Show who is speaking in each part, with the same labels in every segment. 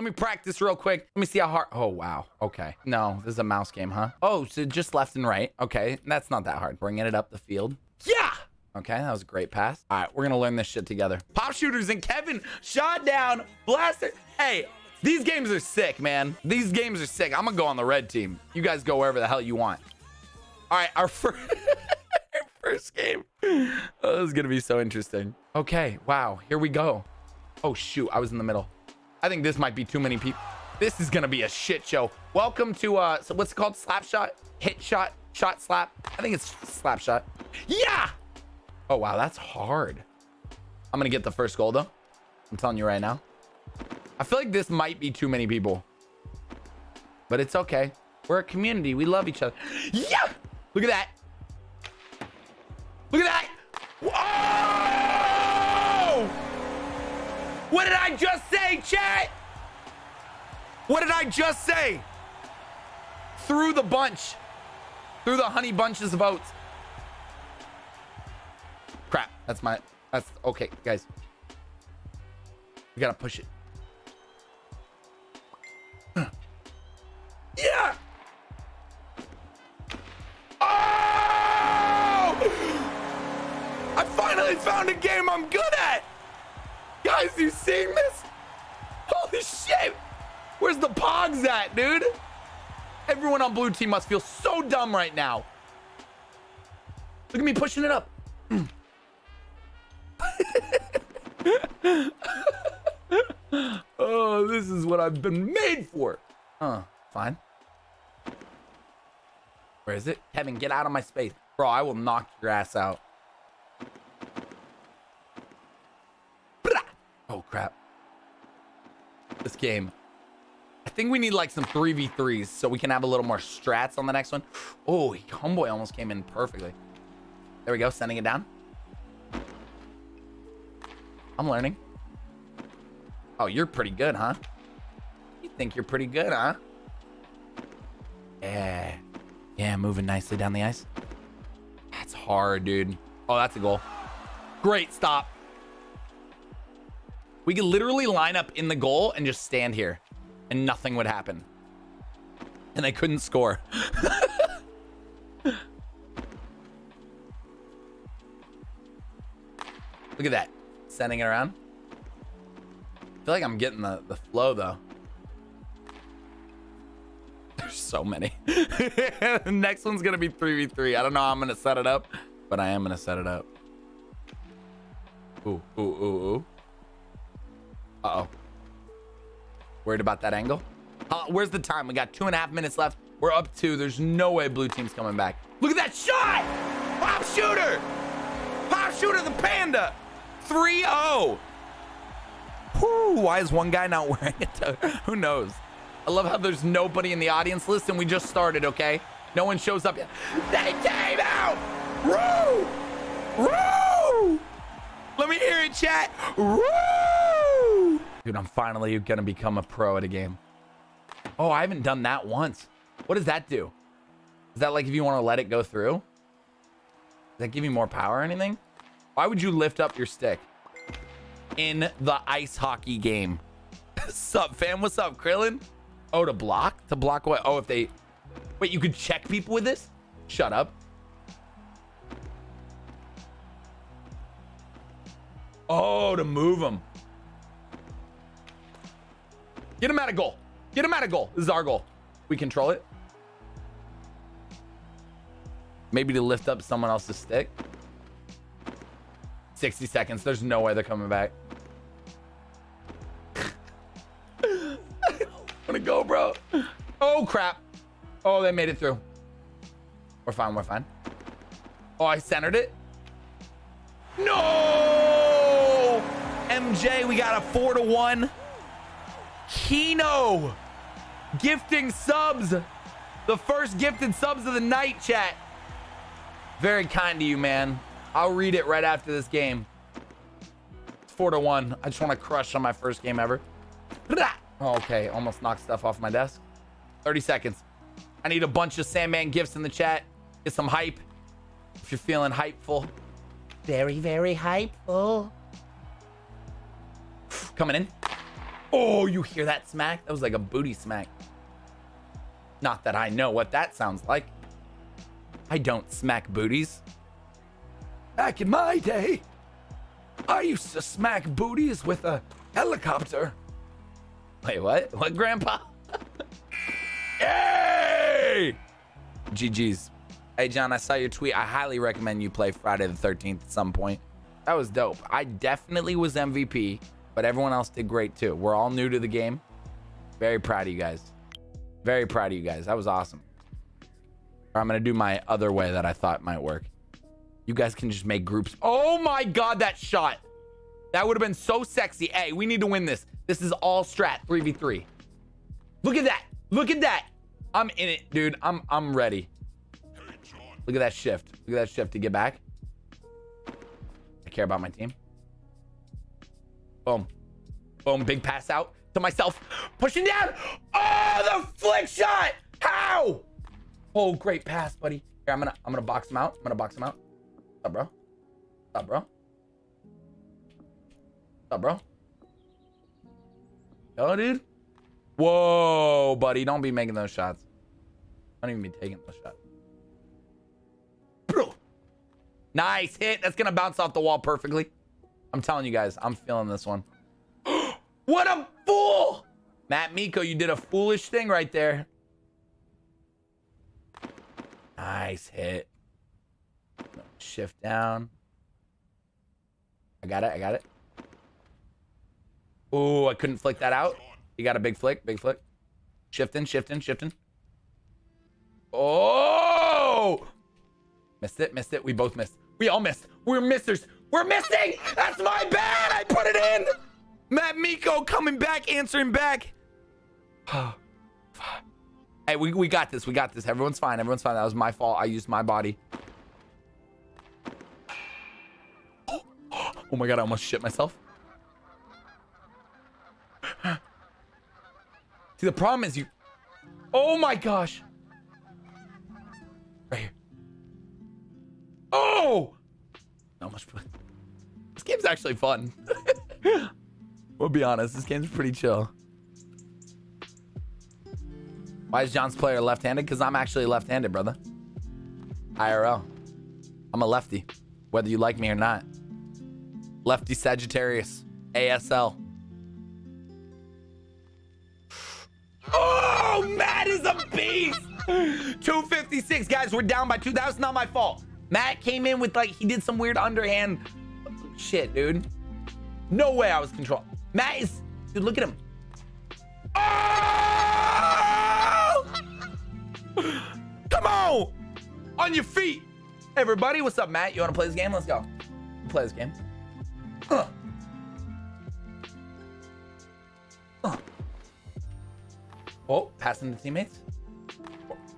Speaker 1: Let me practice real quick. Let me see how hard. Oh, wow. Okay. No, this is a mouse game, huh? Oh, so just left and right. Okay. That's not that hard. Bringing it up the field. Yeah. Okay, that was a great pass. All right, we're gonna learn this shit together. Pop shooters and Kevin shot down blaster. Hey, these games are sick, man. These games are sick. I'm gonna go on the red team. You guys go wherever the hell you want. All right, our first, our first game. Oh, this is gonna be so interesting. Okay, wow, here we go. Oh shoot, I was in the middle. I think this might be too many people. This is gonna be a shit show. Welcome to uh, so what's it called? Slap shot, hit shot, shot slap. I think it's slap shot. Yeah. Oh wow, that's hard. I'm gonna get the first goal though. I'm telling you right now. I feel like this might be too many people, but it's okay. We're a community. We love each other. Yeah. Look at that. Look at that. What did I just say, chat? What did I just say? Through the bunch. Through the honey bunches of oats. Crap. That's my... That's... Okay, guys. We gotta push it. Yeah! Oh! I finally found a game I'm good at! Guys, you seeing this? Holy shit! Where's the pogs at, dude? Everyone on blue team must feel so dumb right now. Look at me pushing it up. oh, this is what I've been made for. Huh, fine. Where is it? Kevin, get out of my space. Bro, I will knock your ass out. Oh, crap. This game. I think we need like some 3v3s so we can have a little more strats on the next one. Oh, homeboy almost came in perfectly. There we go, sending it down. I'm learning. Oh, you're pretty good, huh? You think you're pretty good, huh? Yeah. Yeah, moving nicely down the ice. That's hard, dude. Oh, that's a goal. Great stop. We could literally line up in the goal and just stand here and nothing would happen. And they couldn't score. Look at that. Sending it around. I feel like I'm getting the, the flow though. There's so many. the next one's gonna be 3v3. I don't know how I'm gonna set it up, but I am gonna set it up. Ooh, ooh, ooh, ooh. Uh-oh. Worried about that angle? Uh, where's the time? We got two and a half minutes left. We're up two. There's no way blue team's coming back. Look at that shot! Pop shooter! Pop shooter the panda! 3-0. Whoo, why is one guy not wearing it? Who knows? I love how there's nobody in the audience. Listen, we just started, okay? No one shows up yet. They came out! Woo! Woo! Let me hear it, chat. Woo! Dude, I'm finally gonna become a pro at a game. Oh, I haven't done that once. What does that do? Is that like if you want to let it go through? Does that give you more power or anything? Why would you lift up your stick in the ice hockey game? Sup, fam? What's up, Krillin? Oh, to block? To block what? Oh, if they... Wait, you could check people with this? Shut up. Oh, to move them. Get him out of goal. Get him out of goal. This is our goal. We control it. Maybe to lift up someone else's stick. 60 seconds. There's no way they're coming back. I want to go, bro. Oh, crap. Oh, they made it through. We're fine. We're fine. Oh, I centered it. No! MJ, we got a four to one. Kino gifting subs. The first gifted subs of the night, chat. Very kind to you, man. I'll read it right after this game. It's four to one. I just want to crush on my first game ever. Oh, okay, almost knocked stuff off my desk. 30 seconds. I need a bunch of Sandman gifts in the chat. Get some hype. If you're feeling hypeful. Very, very hypeful. Coming in. Oh, you hear that smack? That was like a booty smack. Not that I know what that sounds like. I don't smack booties. Back in my day, I used to smack booties with a helicopter. Wait, what? What, Grandpa? Yay! GG's. Hey, Jon, I saw your tweet. I highly recommend you play Friday the 13th at some point. That was dope. I definitely was MVP, but everyone else did great too. We're all new to the game. Very proud of you guys. Very proud of you guys. That was awesome. I'm going to do my other way that I thought might work. You guys can just make groups. Oh my God, that shot. That would have been so sexy. Hey, we need to win this. This is all strat 3v3. Look at that. Look at that. I'm in it, dude. I'm I'm ready. Look at that shift. Look at that shift to get back. I care about my team. Boom. Boom. Big pass out to myself. Pushing down. Oh, the flick shot. How? Oh, great pass, buddy. Here, I'm gonna I'm gonna box him out. I'm gonna box him out. What's up, bro? What's up, bro? What's up, bro? Yo, dude. Whoa, buddy. Don't be making those shots. Don't even be taking those shots. Nice hit. That's going to bounce off the wall perfectly. I'm telling you guys, I'm feeling this one. what a fool. Matt Miko, you did a foolish thing right there. Nice hit. Shift down. I got it. I got it. Oh, I couldn't flick that out. You got a big flick, big flick. Shifting, shifting, shifting. Oh! Missed it, missed it. We both missed. We all missed. We're missers. We're missing! That's my bad! I put it in! Matt Miko coming back, answering back. hey, we, we got this. We got this. Everyone's fine. Everyone's fine. That was my fault. I used my body. Oh my god, I almost shit myself. See, the problem is you... Oh my gosh. Not much fun. This game's actually fun. we'll be honest, this game's pretty chill. Why is Jon's player left-handed? Because I'm actually left-handed, brother. IRL. I'm a lefty, whether you like me or not. Lefty Sagittarius. ASL. Oh, Matt is a beast. 256. Guys, we're down by two. That was not my fault. Matt came in with like, he did some weird underhand shit, dude. No way I was controlled. Matt is, dude, look at him. Oh! Come on. On your feet. Everybody, what's up, Matt? You want to play this game? Let's go. Play this game. Oh, passing to teammates.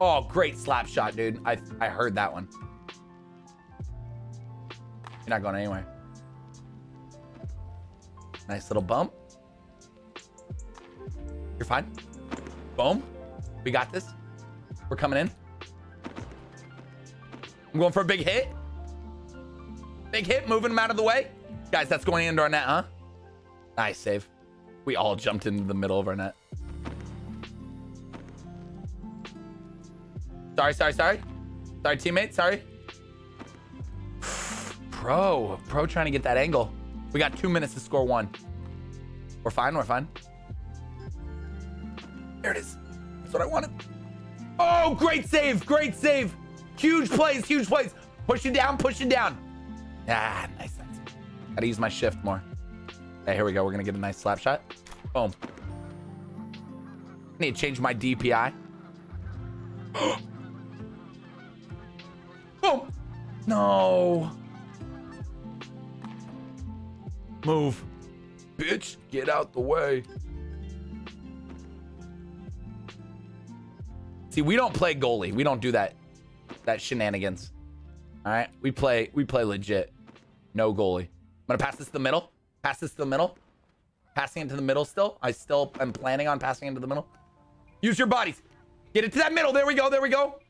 Speaker 1: Oh, great slap shot, dude. I I heard that one. You're not going anywhere. Nice little bump. You're fine. Boom. We got this. We're coming in. I'm going for a big hit. Big hit, moving him out of the way. Guys, that's going into our net, huh? Nice save. We all jumped into the middle of our net. Sorry, sorry, sorry. Sorry, teammate. Sorry. Pro. Pro trying to get that angle. We got two minutes to score one. We're fine. We're fine. There it is. That's what I wanted. Oh, great save. Great save. Huge plays. Huge plays. Push it down. Push it down. Ah, nice. nice. Gotta use my shift more. Hey, here we go. We're gonna get a nice slap shot. Boom. I need to change my DPI. Boom. No. Move. Bitch, get out the way. See, we don't play goalie. We don't do that that shenanigans. All right? We play we play legit. No goalie. I'm to pass this to the middle. Pass this to the middle. Passing into the middle still. I still am planning on passing into the middle. Use your bodies. Get it to that middle. There we go. There we go.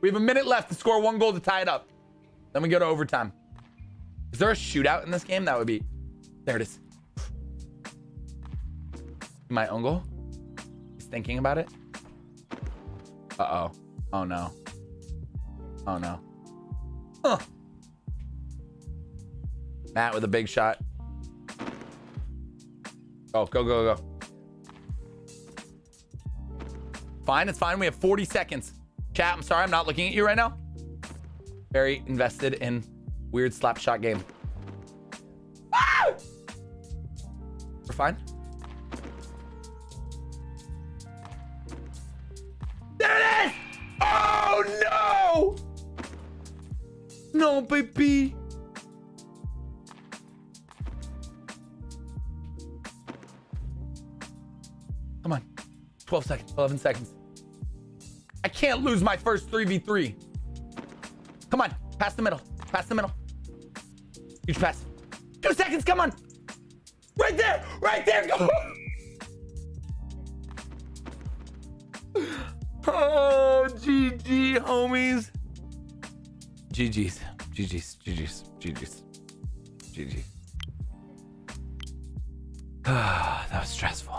Speaker 1: We have a minute left to score one goal to tie it up. Then we go to overtime. Is there a shootout in this game? That would be... There it is. My uncle. He's thinking about it. Uh-oh. Oh, no. Oh, no. Huh. Matt with a big shot. Oh, go, go, go. Fine, it's fine. We have 40 seconds. Chat, I'm sorry, I'm not looking at you right now. Very invested in weird slap shot game. Ah! We're fine. There it is! Oh no! No, baby. Come on. 12 seconds, 11 seconds. I can't lose my first 3v3. Come on, pass the middle, pass the middle. Huge pass. Two seconds, come on. Right there, right there, go. Oh, GG, homies. GG's, GG's, GG's, GG's, GG. that was stressful.